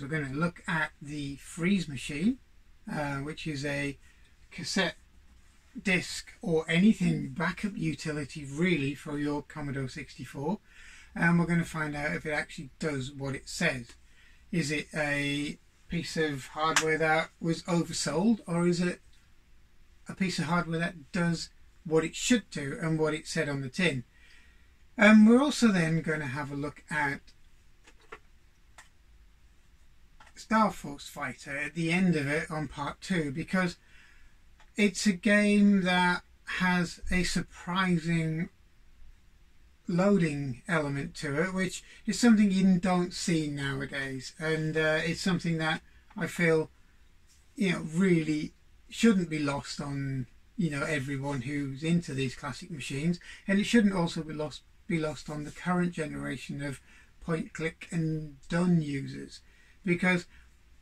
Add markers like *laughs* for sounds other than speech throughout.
We're going to look at the freeze machine, uh, which is a cassette disk or anything backup utility really for your Commodore 64. And we're going to find out if it actually does what it says. Is it a piece of hardware that was oversold or is it a piece of hardware that does what it should do and what it said on the tin? And we're also then going to have a look at Star Force Fighter at the end of it on part two because it's a game that has a surprising loading element to it, which is something you don't see nowadays, and uh, it's something that I feel, you know, really shouldn't be lost on you know everyone who's into these classic machines, and it shouldn't also be lost be lost on the current generation of point click and done users because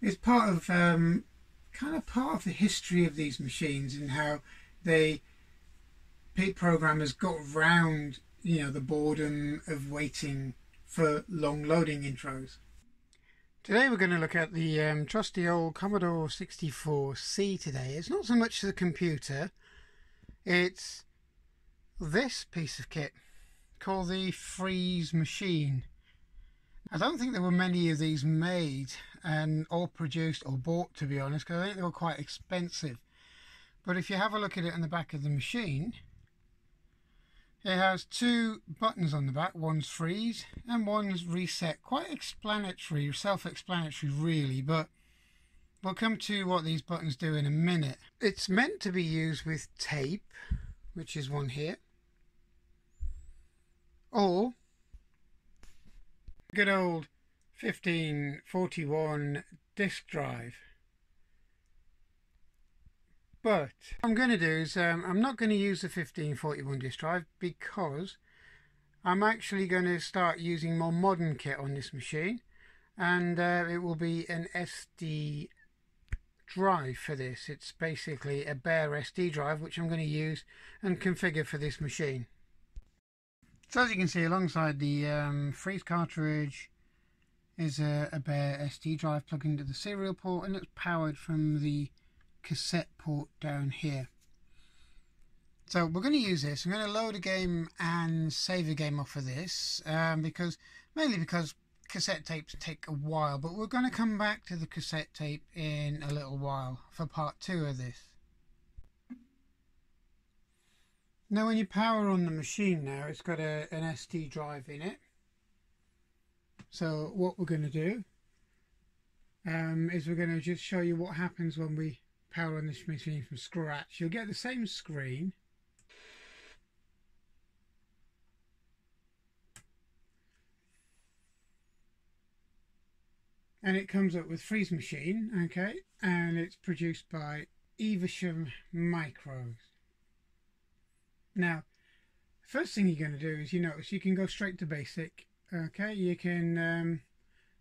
it's part of um, kind of part of the history of these machines and how they programmers got round you know the boredom of waiting for long loading intros. Today we're going to look at the um, trusty old Commodore 64C today. It's not so much the computer, it's this piece of kit called the Freeze Machine. I don't think there were many of these made and or produced or bought to be honest because I think they were quite expensive. But if you have a look at it on the back of the machine, it has two buttons on the back, one's freeze and one's reset. Quite explanatory, self-explanatory really, but we'll come to what these buttons do in a minute. It's meant to be used with tape, which is one here, or good old 1541 disk drive. But what I'm going to do is um, I'm not going to use the 1541 disk drive because I'm actually going to start using more modern kit on this machine and uh, it will be an SD drive for this. It's basically a bare SD drive which I'm going to use and configure for this machine. So as you can see alongside the um, freeze cartridge is a, a bare SD drive plugged into the serial port and it's powered from the cassette port down here. So we're going to use this. I'm going to load a game and save a game off of this um, because mainly because cassette tapes take a while but we're going to come back to the cassette tape in a little while for part two of this. Now when you power on the machine now it's got a, an SD drive in it so what we're going to do um, is we're going to just show you what happens when we power on this machine from scratch. You'll get the same screen. And it comes up with Freeze Machine, okay, and it's produced by Evesham Micros. Now, first thing you're going to do is you notice you can go straight to basic okay? You can um,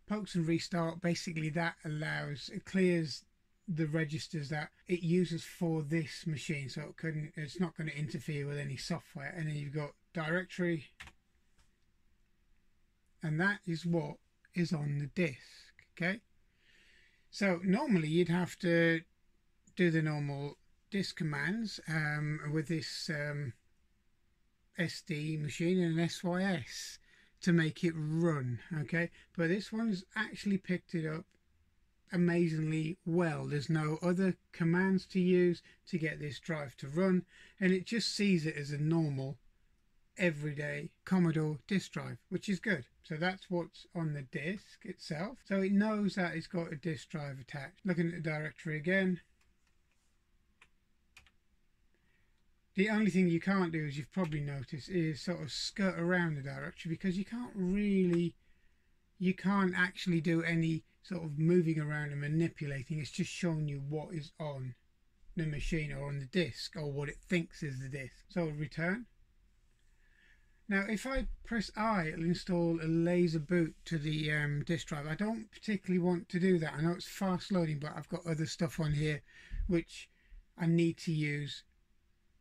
pokes and restart. Basically that allows it clears the registers that it uses for this machine so it couldn't it's not going to interfere with any software. And then you've got directory and that is what is on the disk okay? So normally you'd have to do the normal disk commands um, with this um, SD machine and an SYS to make it run okay? But this one's actually picked it up amazingly well. There's no other commands to use to get this drive to run and it just sees it as a normal everyday Commodore disk drive which is good. So that's what's on the disk itself. So it knows that it's got a disk drive attached. Looking at the directory again The only thing you can't do, as you've probably noticed, is sort of skirt around the directory because you can't really, you can't actually do any sort of moving around and manipulating. It's just showing you what is on the machine or on the disk or what it thinks is the disk. So return. Now, if I press I, it'll install a laser boot to the um, disk drive. I don't particularly want to do that. I know it's fast loading, but I've got other stuff on here which I need to use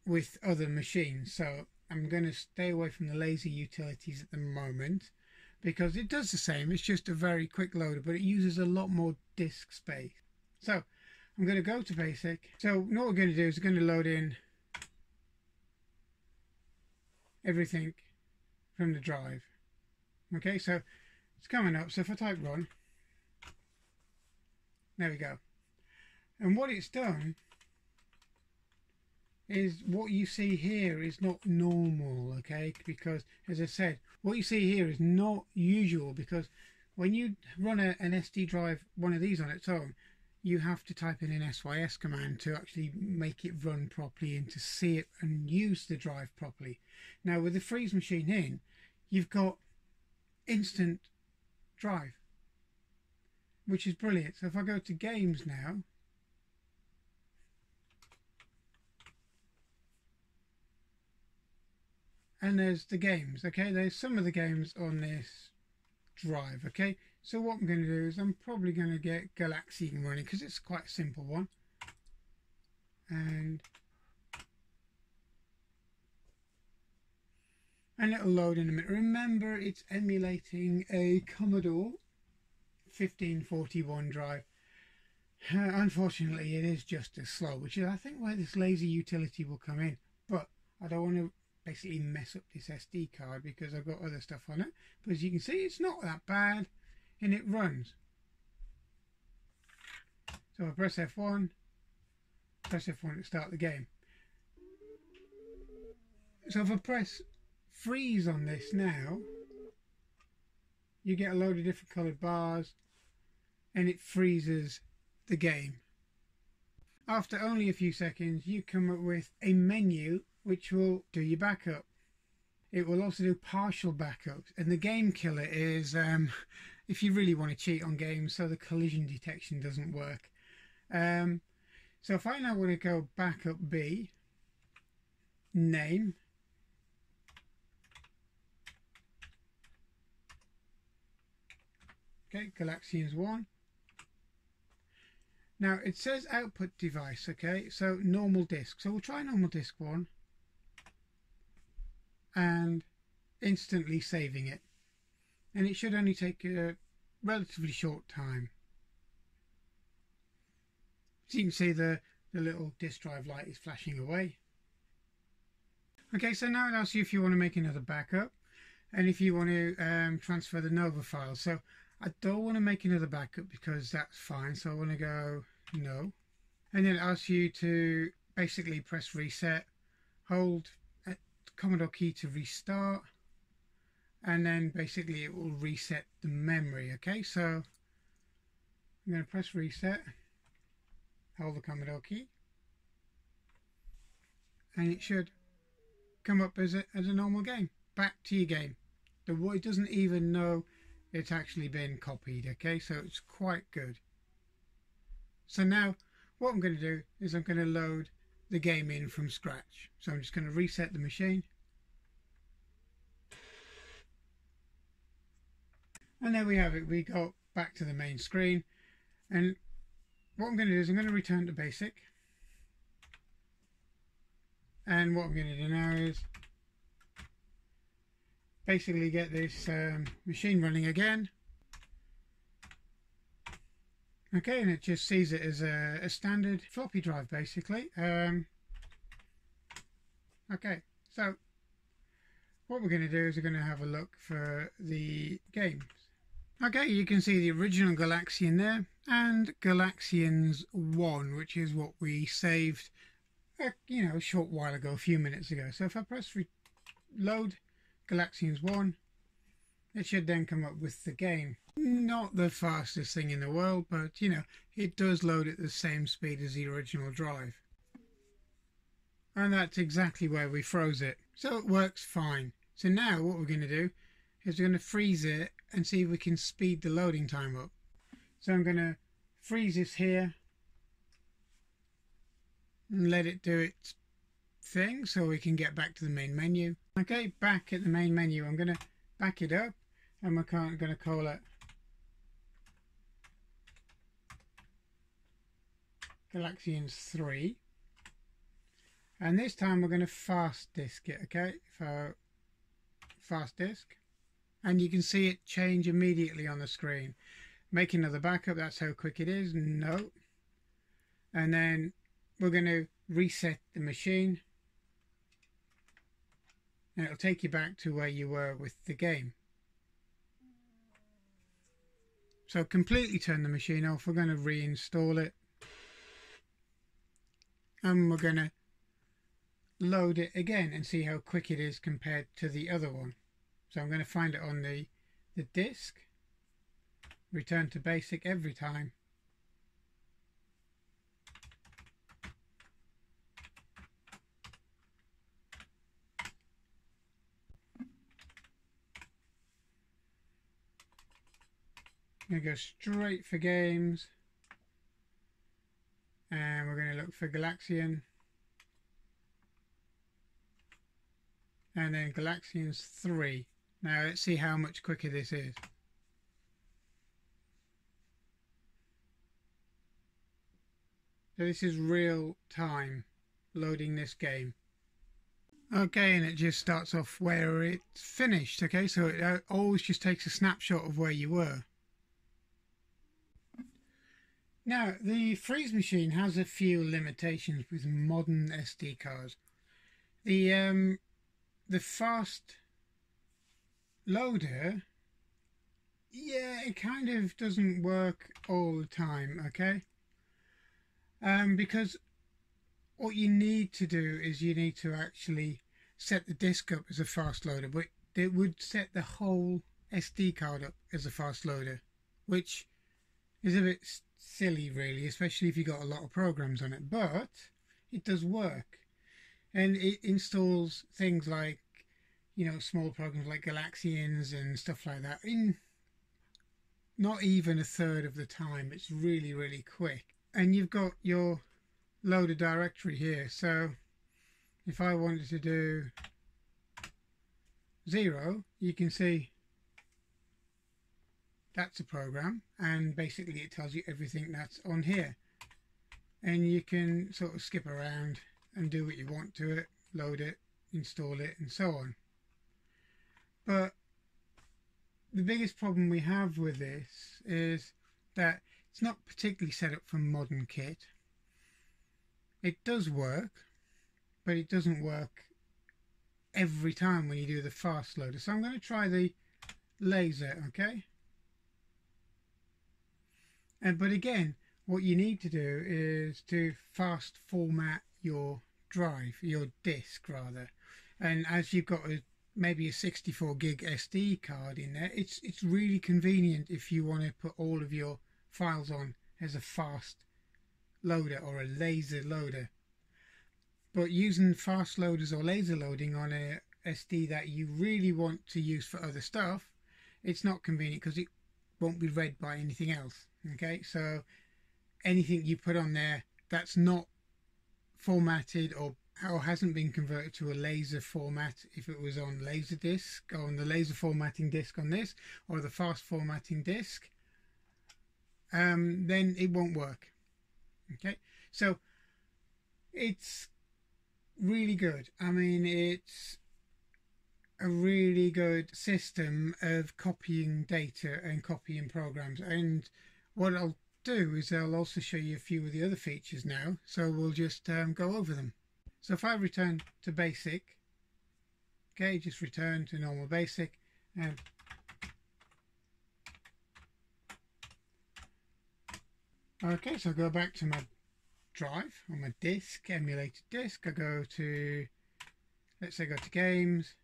with other machines. So I'm going to stay away from the laser utilities at the moment. because it does the same. It's just a very quick loader, but it uses a lot more disk space. So I'm going to go to basic. So what we're going to do is we're going to load in everything from the drive. Okay, so it's coming up. So if I type run, there we go. And what it's done is what you see here is not normal, okay? Because, as I said, what you see here is not usual because when you run a, an SD drive, one of these on its own, you have to type in an SYS command to actually make it run properly and to see it and use the drive properly. Now, with the freeze machine in, you've got instant drive, which is brilliant. So if I go to games now, and there's the games okay? There's some of the games on this drive okay? So what I'm going to do is I'm probably going to get Galaxian running because it's quite a simple one. And and it'll load in a minute. Remember it's emulating a Commodore 1541 drive. Uh, *sighs* unfortunately it is just as slow which is I think where this laser utility will come in. But I don't want to basically mess up this SD card because I've got other stuff on it. But as you can see, it's not that bad and it runs. So I press F1, press F1 to start the game. So if I press freeze on this now, you get a load of different coloured bars and it freezes the game. After only a few seconds, you come up with a menu which will do your backup. It will also do partial backups. And the game killer is um, *laughs* if you really want to cheat on games so the collision detection doesn't work. Um, so if I now want to go backup B, name, okay, Galaxians 1. Now it says output device, okay, so normal disk. So we'll try normal disk 1 and instantly saving it. And it should only take a relatively short time. So you can see the, the little disk drive light is flashing away. Okay, so now it asks you if you want to make another backup and if you want to um, transfer the Nova file. So I don't want to make another backup because that's fine. So I want to go no. And then it asks you to basically press reset, hold Commodore key to restart and then basically it will reset the memory okay? So I'm going to press reset hold the Commodore key and it should come up as a, as a normal game. Back to your game. The it doesn't even know it's actually been copied okay? So it's quite good. So now what I'm going to do is I'm going to load the game in from scratch. So I'm just going to reset the machine. And there we have it. We got back to the main screen. And what I'm going to do is I'm going to return to basic. And what I'm going to do now is basically get this um, machine running again. Okay, and it just sees it as a, a standard floppy drive, basically. Um, okay, so what we're going to do is we're going to have a look for the games. Okay, you can see the original Galaxian there, and Galaxians 1, which is what we saved, uh, you know, a short while ago, a few minutes ago. So if I press load Galaxians 1, it should then come up with the game. Not the fastest thing in the world, but you know, it does load at the same speed as the original drive. And that's exactly where we froze it. So it works fine. So now what we're going to do is we're going to freeze it and see if we can speed the loading time up. So I'm going to freeze this here and let it do its thing so we can get back to the main menu. Okay, back at the main menu, I'm going to back it up and we're going to call it Galaxians 3 and this time we're going to fast disk it okay so fast disk and you can see it change immediately on the screen. Make another backup, that's how quick it is. No. And then we're going to reset the machine. And it'll take you back to where you were with the game. So completely turn the machine off. We're going to reinstall it. And we're going to load it again and see how quick it is compared to the other one. So I'm going to find it on the, the disk, return to basic every time. I'm going to go straight for games and we're going to look for Galaxian and then Galaxians 3 now let's see how much quicker this is. So this is real time loading this game. Okay, and it just starts off where it's finished. Okay, so it uh, always just takes a snapshot of where you were. Now, the freeze machine has a few limitations with modern SD cards. The um, the fast loader, yeah, it kind of doesn't work all the time, okay? Um, because what you need to do is you need to actually set the disk up as a fast loader, but it would set the whole SD card up as a fast loader, which is a bit silly, really, especially if you've got a lot of programs on it. But it does work, and it installs things like you know, small programs like Galaxians and stuff like that in not even a third of the time. It's really, really quick. And you've got your loader directory here. So if I wanted to do zero, you can see that's a program and basically it tells you everything that's on here and you can sort of skip around and do what you want to it load it install it and so on but the biggest problem we have with this is that it's not particularly set up for modern kit. It does work, but it doesn't work every time when you do the fast loader. So I'm going to try the laser, okay? And but again, what you need to do is to fast format your drive, your disk rather. And as you've got a maybe a 64 gig SD card in there. It's it's really convenient if you want to put all of your files on as a fast loader or a laser loader. But using fast loaders or laser loading on a SD that you really want to use for other stuff, it's not convenient because it won't be read by anything else. Okay, so anything you put on there that's not formatted or or hasn't been converted to a laser format if it was on laser disc on the laser formatting disc on this or the fast formatting disc um, then it won't work okay so it's really good I mean it's a really good system of copying data and copying programs. And what I'll do is I'll also show you a few of the other features now. So we'll just um, go over them. So if I return to basic, okay, just return to normal basic and okay, so I go back to my drive on my disk, emulated disk. I go to, let's say, go to games,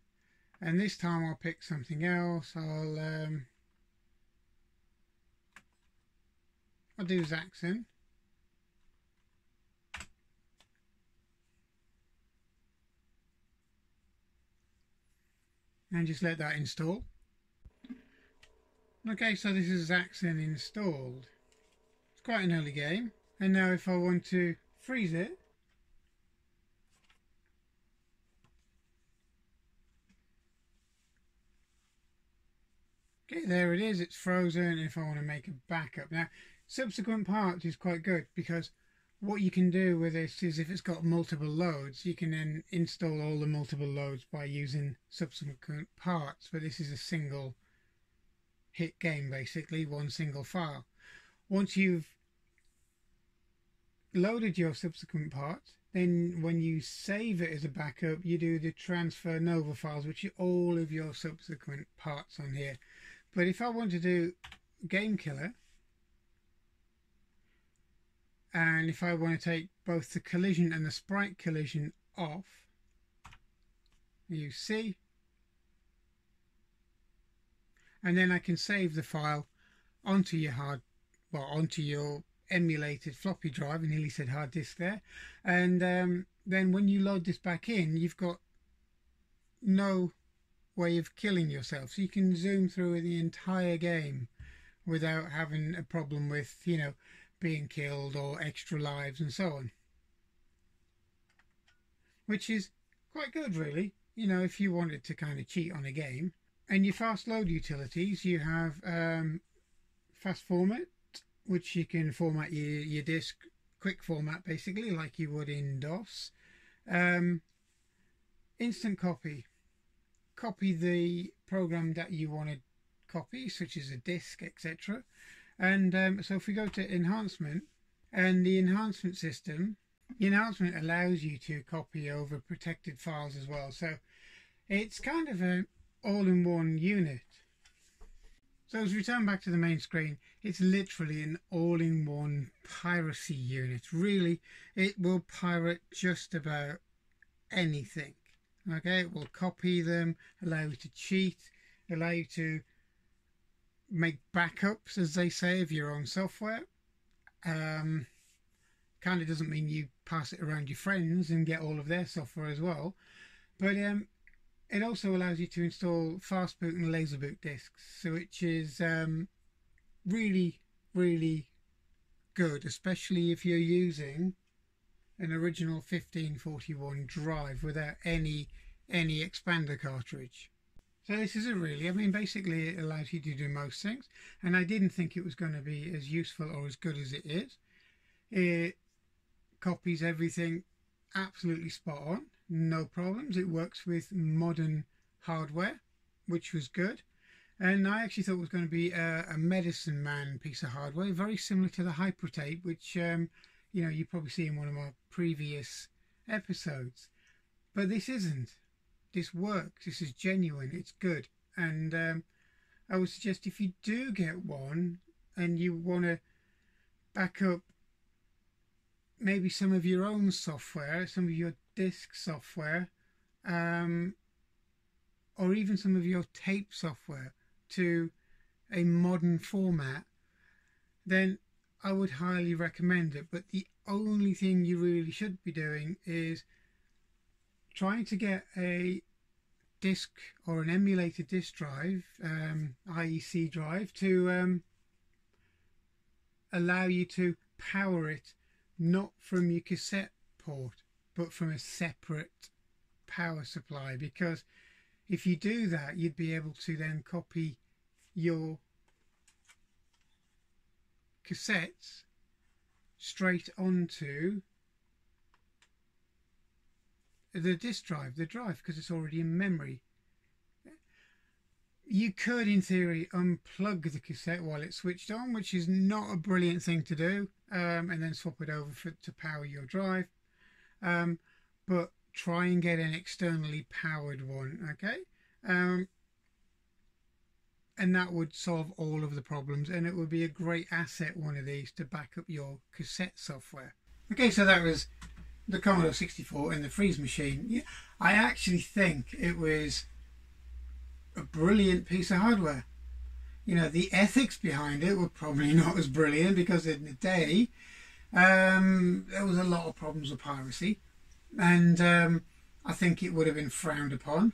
and this time I'll pick something else. I'll um, I'll do Zaxxon. and just let that install. Okay, so this is Zaxxon installed. It's quite an early game. And now if I want to freeze it, There it is, it's frozen if I want to make a backup. Now, subsequent parts is quite good because what you can do with this is if it's got multiple loads you can then install all the multiple loads by using subsequent parts but this is a single hit game basically, one single file. Once you've loaded your subsequent parts, then when you save it as a backup, you do the transfer Nova files, which are all of your subsequent parts on here. But if I want to do Game Killer, and if I want to take both the collision and the sprite collision off, you see, and then I can save the file onto your hard, well, onto your emulated floppy drive, and nearly said hard disk there, and um, then when you load this back in, you've got no way of killing yourself, so you can zoom through the entire game without having a problem with, you know, being killed or extra lives and so on. Which is quite good, really. You know, if you wanted to kind of cheat on a game. And your fast load utilities, you have um, fast format, which you can format your, your disk quick format basically, like you would in DOS. Um, instant copy. Copy the program that you want to copy, such as a disk, etc. And um, so if we go to enhancement and the enhancement system, the enhancement allows you to copy over protected files as well. So it's kind of an all-in-one unit. So as we turn back to the main screen, it's literally an all-in-one piracy unit. Really, it will pirate just about anything. Okay, it will copy them, allow you to cheat, allow you to make backups, as they say, of your own software. Um, kind of doesn't mean you pass it around your friends and get all of their software as well. But um, it also allows you to install fastboot and laserboot disks, which is um, really, really good, especially if you're using an original 1541 drive without any any expander cartridge. So this is a really, I mean basically it allows you to do most things and I didn't think it was going to be as useful or as good as it is. It copies everything absolutely spot on, no problems. It works with modern hardware, which was good. And I actually thought it was going to be a, a medicine man piece of hardware, very similar to the Hypertape, which um, you know you probably see in one of my previous episodes. But this isn't this works. This is genuine. It's good. And um, I would suggest if you do get one and you want to back up maybe some of your own software, some of your disk software, um, or even some of your tape software to a modern format, then I would highly recommend it. But the only thing you really should be doing is trying to get a disk or an emulated disk drive, um, IEC drive, to um, allow you to power it not from your cassette port but from a separate power supply because if you do that you'd be able to then copy your cassettes straight onto the disk drive, the drive, because it's already in memory. You could, in theory, unplug the cassette while it's switched on, which is not a brilliant thing to do, um, and then swap it over for, to power your drive. Um, but try and get an externally powered one, okay? Um, and that would solve all of the problems, and it would be a great asset, one of these, to back up your cassette software. Okay, so that was the Commodore 64 and the freeze machine, I actually think it was a brilliant piece of hardware. You know, the ethics behind it were probably *laughs* not as brilliant because in the day um, there was a lot of problems with piracy, and um, I think it would have been frowned upon.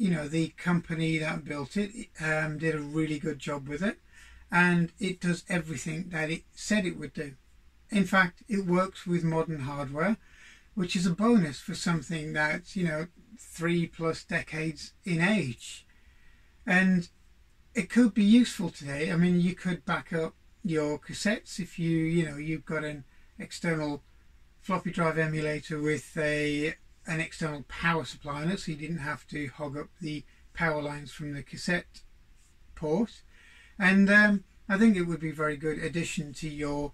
You know, the company that built it um, did a really good job with it, and it does everything that it said it would do. In fact, it works with modern hardware, which is a bonus for something that's, you know, three plus decades in age. And it could be useful today. I mean, you could back up your cassettes if you, you know, you've got an external floppy drive emulator with a an external power supply on it, so you didn't have to hog up the power lines from the cassette port, and um, I think it would be a very good addition to your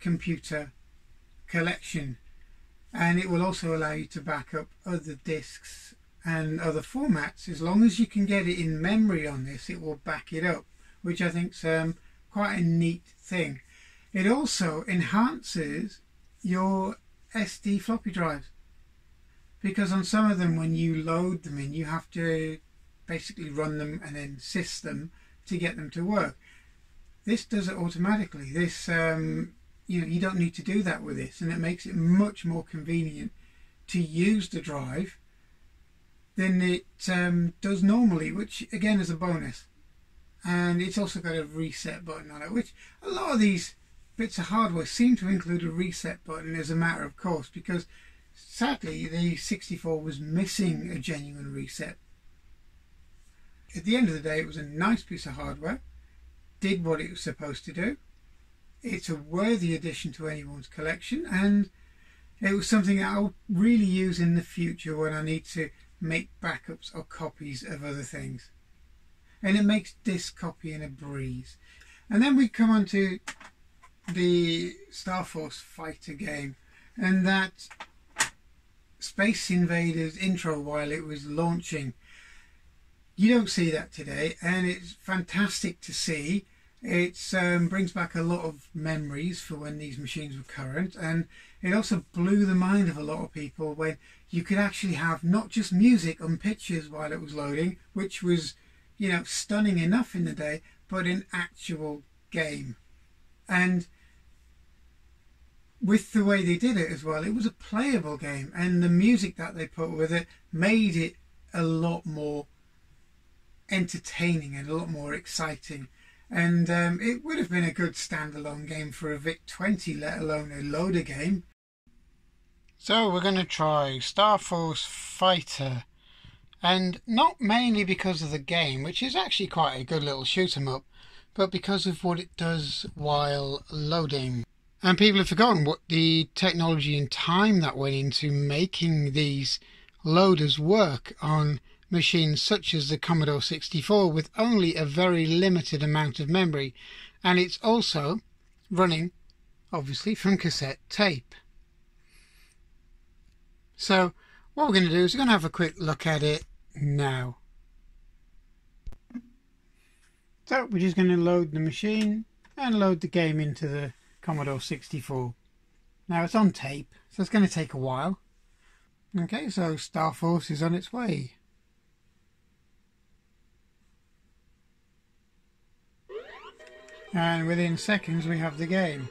computer collection. And it will also allow you to back up other disks and other formats. As long as you can get it in memory on this, it will back it up, which I think is um, quite a neat thing. It also enhances your SD floppy drives because on some of them when you load them in you have to basically run them and then sys them to get them to work. This does it automatically. This um, you know you don't need to do that with this and it makes it much more convenient to use the drive than it um, does normally which again is a bonus. And it's also got a reset button on it which a lot of these bits of hardware seem to include a reset button as a matter of course because Sadly, the 64 was missing a genuine reset. At the end of the day, it was a nice piece of hardware, did what it was supposed to do. It's a worthy addition to anyone's collection, and it was something I'll really use in the future when I need to make backups or copies of other things. And it makes disk copying a breeze. And then we come on to the Star Force Fighter game, and that Space Invaders intro while it was launching. You don't see that today, and it's fantastic to see. It um, brings back a lot of memories for when these machines were current, and it also blew the mind of a lot of people when you could actually have not just music and pictures while it was loading, which was, you know, stunning enough in the day, but an actual game. And with the way they did it as well, it was a playable game, and the music that they put with it made it a lot more entertaining and a lot more exciting. And um, it would have been a good standalone game for a VIC 20, let alone a loader game. So we're going to try Star Force Fighter, and not mainly because of the game, which is actually quite a good little shoot 'em up, but because of what it does while loading. And people have forgotten what the technology and time that went into making these loaders work on machines such as the Commodore 64 with only a very limited amount of memory. And it's also running, obviously, from cassette tape. So, what we're going to do is we're going to have a quick look at it now. So, we're just going to load the machine and load the game into the Commodore 64. Now it's on tape, so it's going to take a while. Okay, so Star Force is on its way. And within seconds we have the game.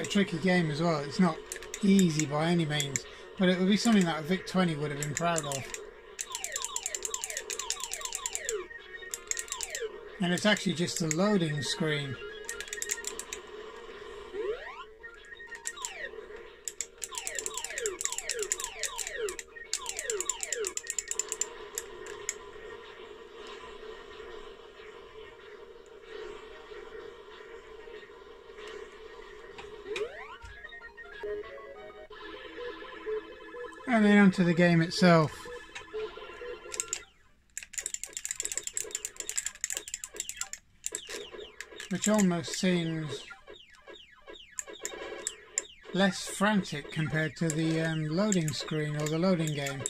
Quite a tricky game as well. It's not easy by any means, but it would be something that VIC 20 would have been proud of. And it's actually just a loading screen. Then the game itself. Which almost seems less frantic compared to the um, loading screen or the loading game.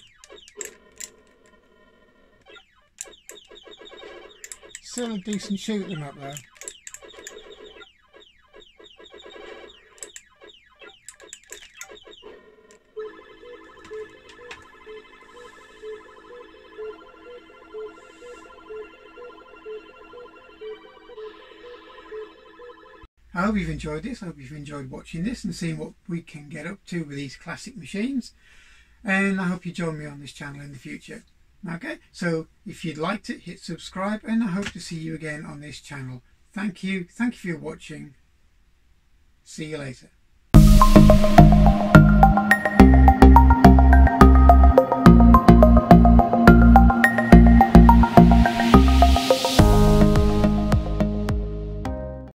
Still a decent shoot them up though. Hope you've enjoyed this. I hope you've enjoyed watching this and seeing what we can get up to with these classic machines. and I hope you join me on this channel in the future. Okay, so if you'd liked it, hit subscribe, and I hope to see you again on this channel. Thank you, thank you for watching. See you later.